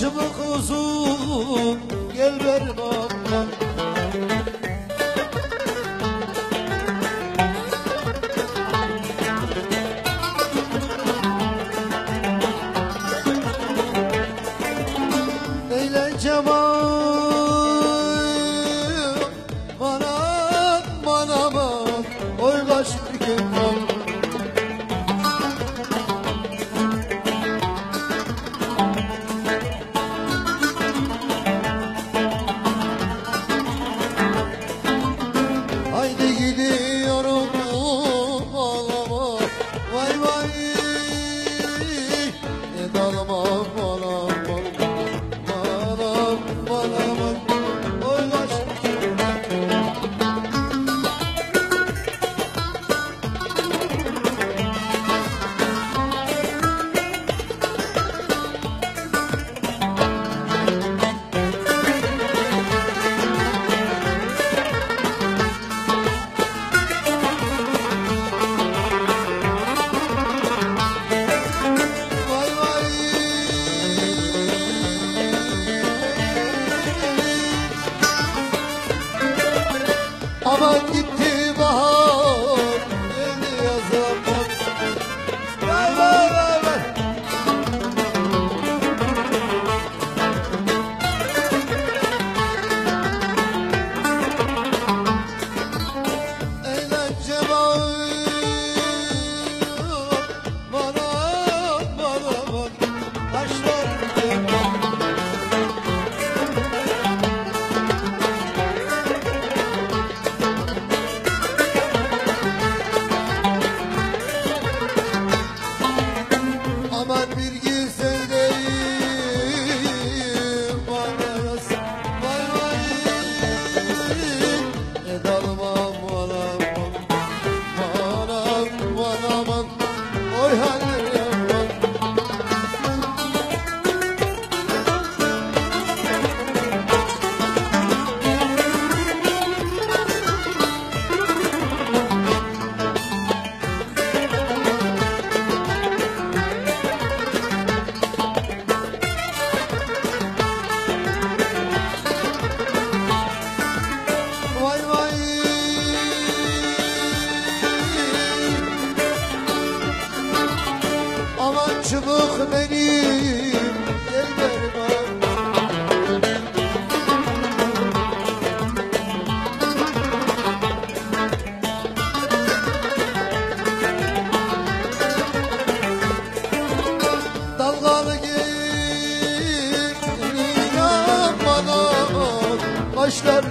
Çubuk uzun gel benim aman Eğlence var 我们 Açlık benim ey derman Dalgalı gir inan Başlar